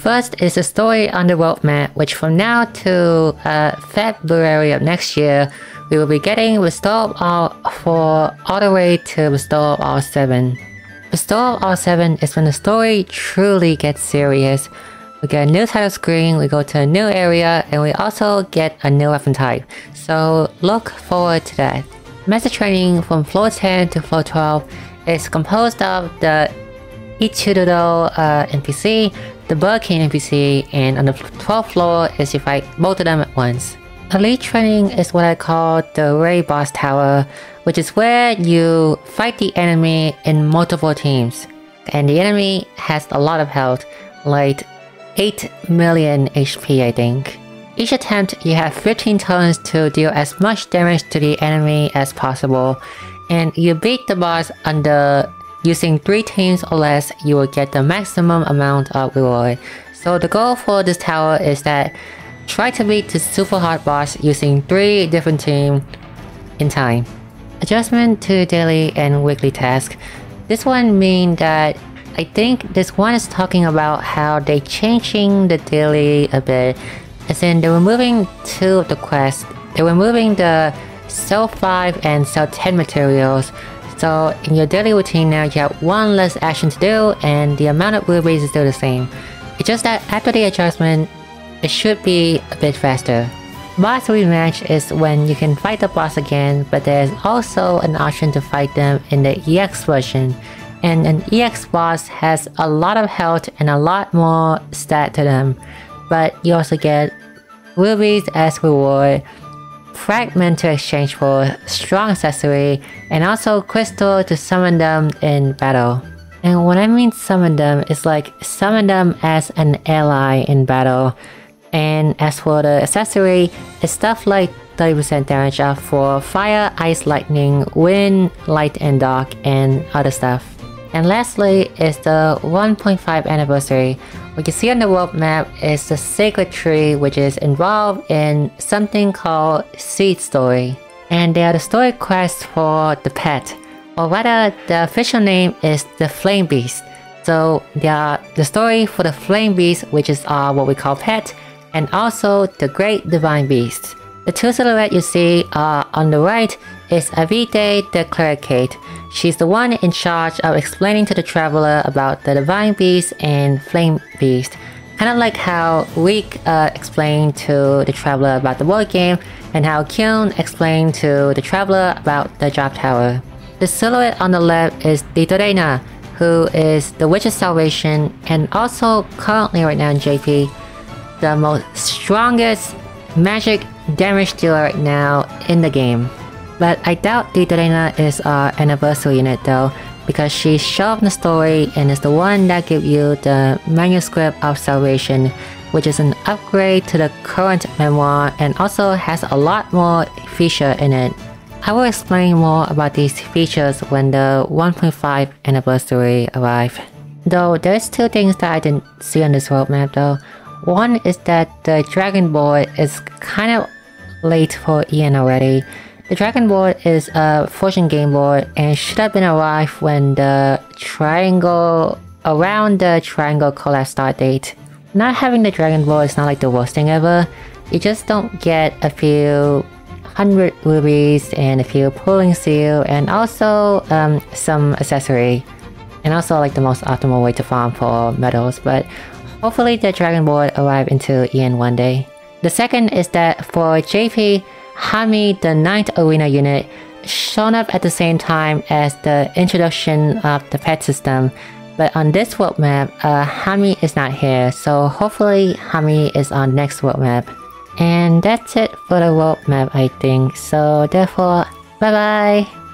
First is the story on the world map, which from now to uh, February of next year, we will be getting Restore All 4 all the way to Restore All 7. Restore All 7 is when the story truly gets serious. We get a new title screen, we go to a new area, and we also get a new weapon type. So look forward to that. Master training from floor 10 to floor 12 is composed of the Ichidodo uh, NPC, the Bird King NPC, and on the 12th floor is you fight both of them at once. Elite training is what I call the Raid Boss Tower, which is where you fight the enemy in multiple teams. And the enemy has a lot of health, like 8 million HP I think. Each attempt you have 15 turns to deal as much damage to the enemy as possible, and you beat the boss under Using 3 teams or less, you will get the maximum amount of reward. So the goal for this tower is that try to beat the super hard boss using 3 different teams in time. Adjustment to daily and weekly tasks. This one mean that I think this one is talking about how they changing the daily a bit. As in they're removing two of the quests. They're removing the Cell 5 and Cell 10 materials so in your daily routine now, you have one less action to do and the amount of rubies is still the same. It's just that after the adjustment, it should be a bit faster. Boss rematch is when you can fight the boss again, but there's also an option to fight them in the EX version. And an EX boss has a lot of health and a lot more stat to them, but you also get rubies as reward, fragment to exchange for strong accessory, and also crystal to summon them in battle. And when I mean summon them, it's like summon them as an ally in battle. And as for the accessory, it's stuff like 30% damage up for fire, ice, lightning, wind, light and dark, and other stuff. And lastly is the 1.5 anniversary. What you see on the world map is the sacred tree which is involved in something called Seed Story. And they are the story quests for the pet. Or rather, the official name is the Flame Beast. So they are the story for the Flame Beast which is uh, what we call pet and also the Great Divine Beast. The two silhouettes you see are on the right is Avide the Clericate. She's the one in charge of explaining to the traveler about the Divine Beast and Flame Beast. Kind of like how Week uh, explained to the traveler about the board game and how Kyun explained to the traveler about the drop tower. The silhouette on the left is Litorena, who is the Witch's Salvation and also currently right now in JP, the most strongest magic damage dealer right now in the game. But I doubt Litorena is our anniversary unit though, because she's she shelved the story and is the one that gave you the Manuscript of Salvation, which is an upgrade to the current memoir and also has a lot more feature in it. I will explain more about these features when the 1.5 anniversary arrives. Though there's two things that I didn't see on this roadmap though. One is that the Dragon Board is kind of late for EN already. The Dragon Board is a fortune game board and should have been arrived when the triangle around the triangle collapse start date. Not having the Dragon Board is not like the worst thing ever. You just don't get a few hundred rubies and a few pulling seal and also um, some accessory. And also like the most optimal way to farm for medals, but Hopefully the Dragon Board arrive into EN one day. The second is that for JP, Hami the 9th arena unit shown up at the same time as the introduction of the pet system, but on this world map, uh, Hami is not here, so hopefully Hami is on next world map. And that's it for the world map I think, so therefore, bye bye!